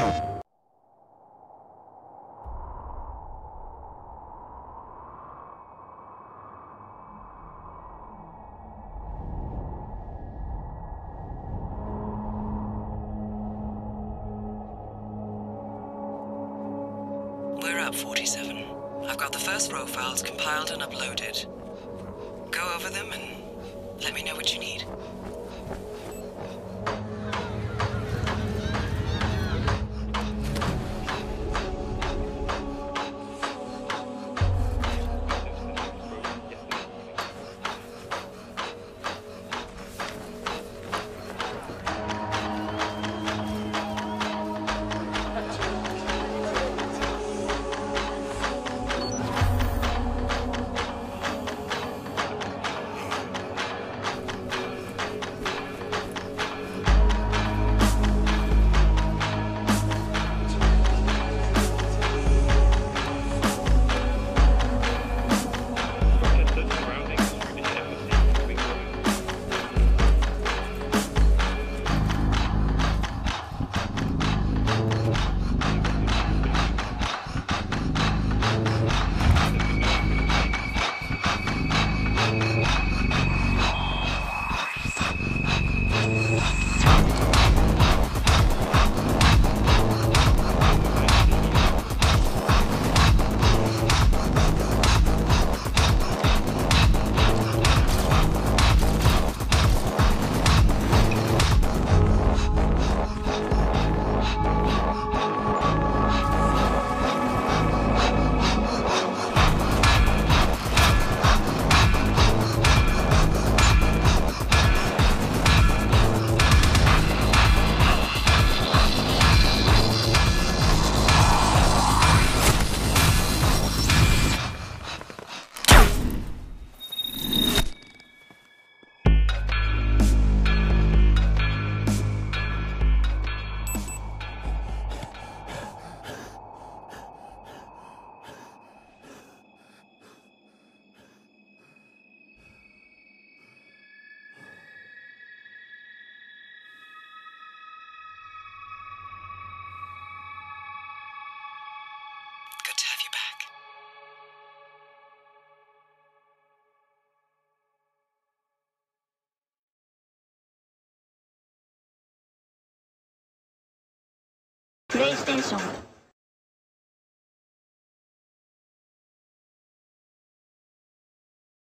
We're up 47. I've got the first row files compiled and uploaded. Go over them and let me know what you need. PlayStation